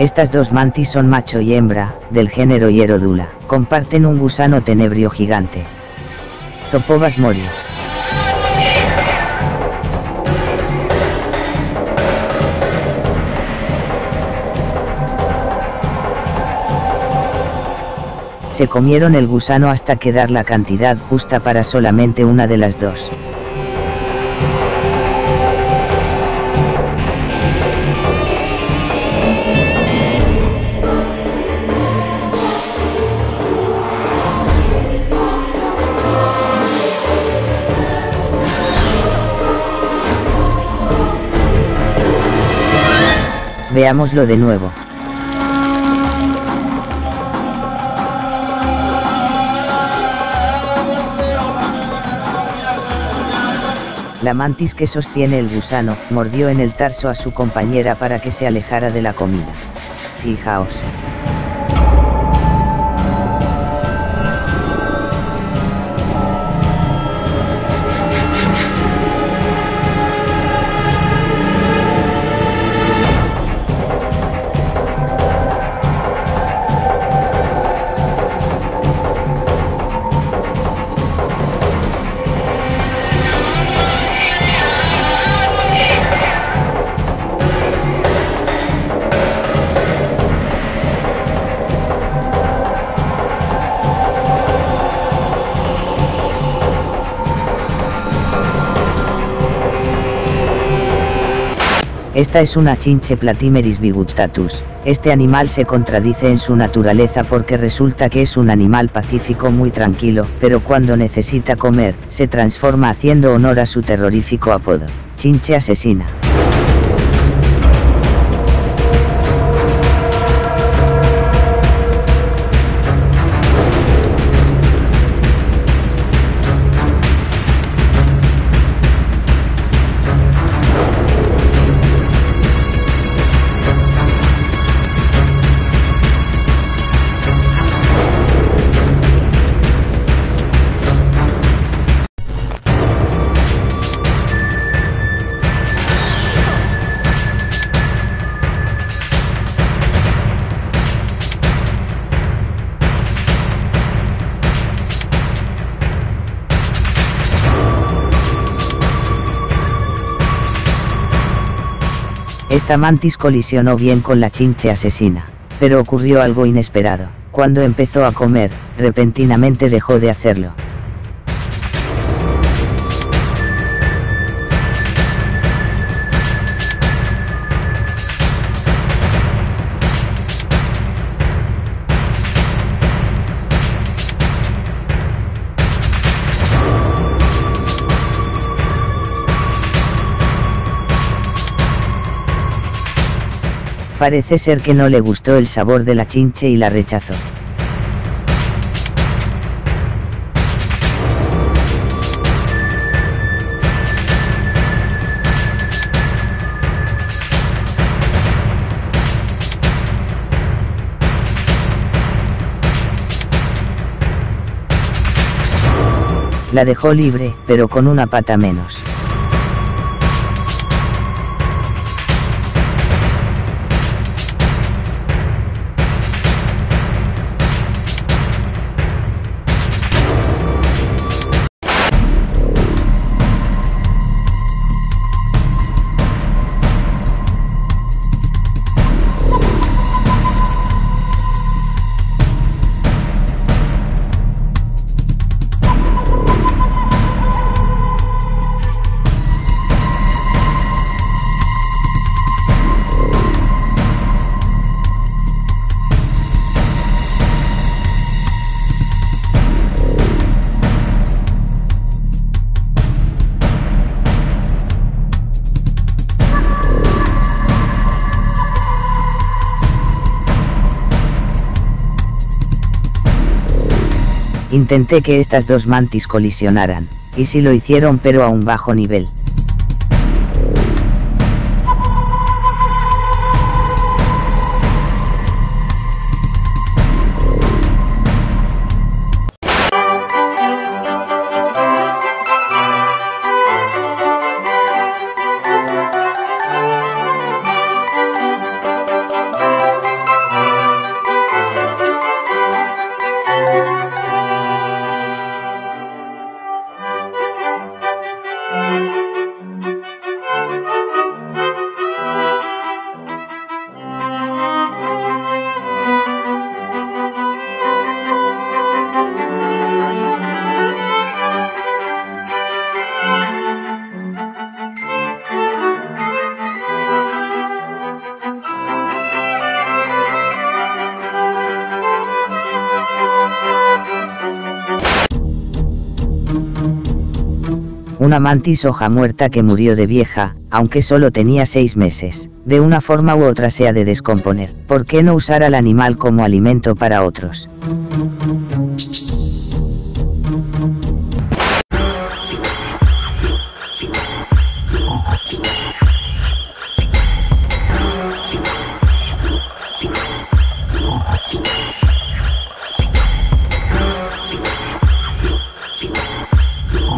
Estas dos mantis son macho y hembra, del género Hierodula. Comparten un gusano tenebrio gigante. Zopobas morio. Se comieron el gusano hasta quedar la cantidad justa para solamente una de las dos. Veámoslo de nuevo. La mantis que sostiene el gusano, mordió en el tarso a su compañera para que se alejara de la comida. Fijaos. Esta es una chinche Platimeris biguttatus. Este animal se contradice en su naturaleza porque resulta que es un animal pacífico muy tranquilo, pero cuando necesita comer, se transforma haciendo honor a su terrorífico apodo. Chinche asesina. Esta mantis colisionó bien con la chinche asesina, pero ocurrió algo inesperado. Cuando empezó a comer, repentinamente dejó de hacerlo. Parece ser que no le gustó el sabor de la chinche y la rechazó. La dejó libre, pero con una pata menos. Intenté que estas dos mantis colisionaran, y sí lo hicieron pero a un bajo nivel. Una mantis hoja muerta que murió de vieja, aunque solo tenía seis meses. De una forma u otra se ha de descomponer. ¿Por qué no usar al animal como alimento para otros?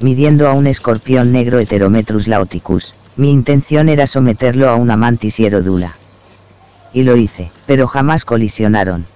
midiendo a un escorpión negro Heterometrus laoticus, mi intención era someterlo a una mantis hierodula. Y lo hice, pero jamás colisionaron.